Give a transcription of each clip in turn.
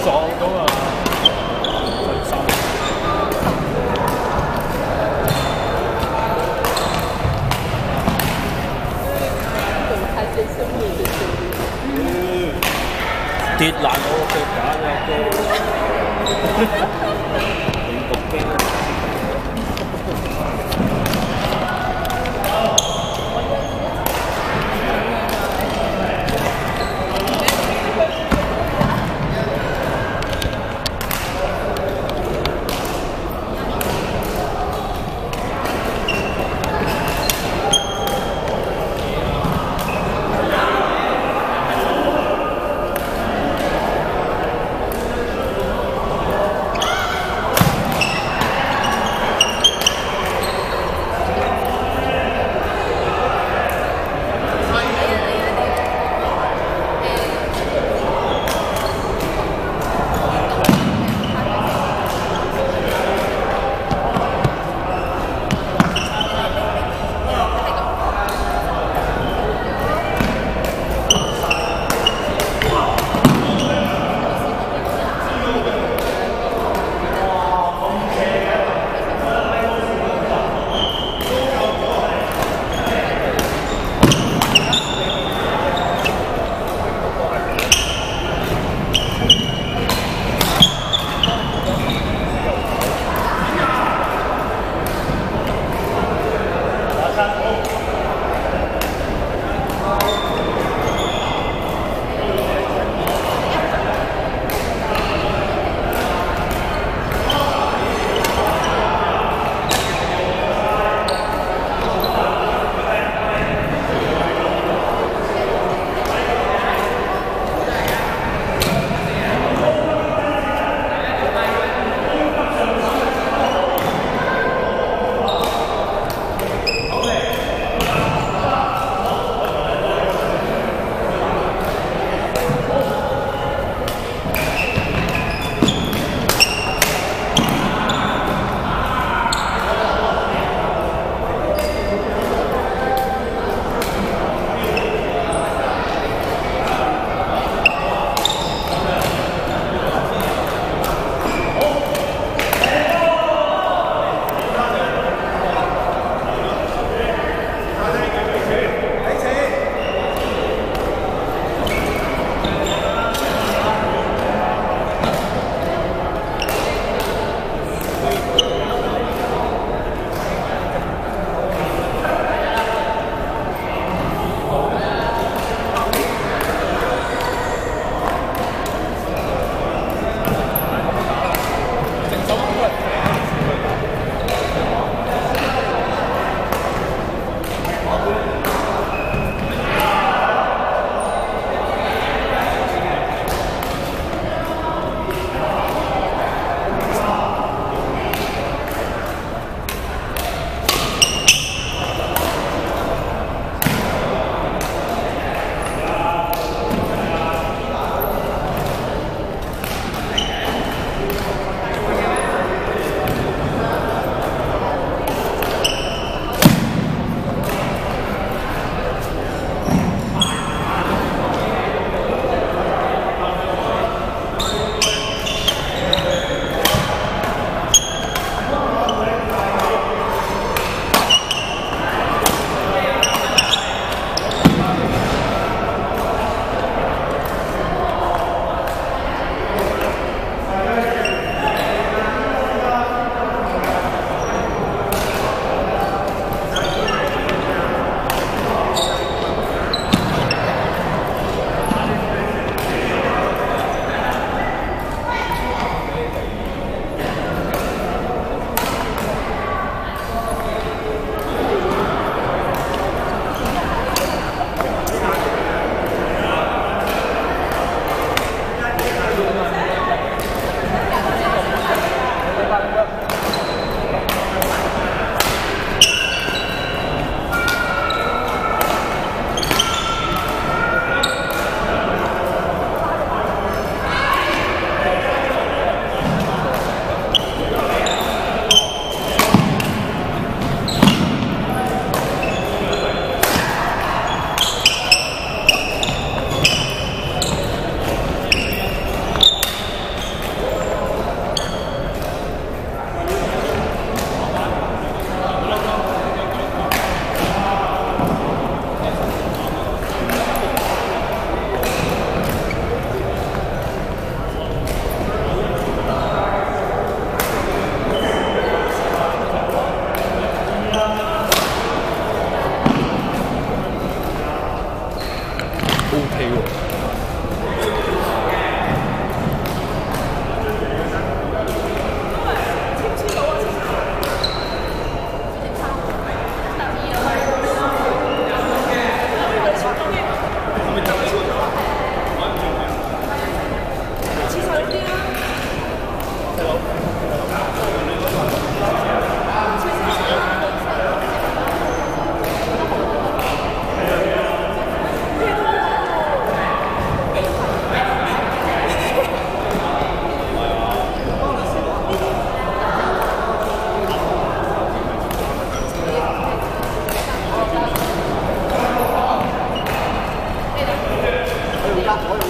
爽到啊！信心。跌烂我个脚架嘅 了。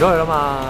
咗佢啦嘛。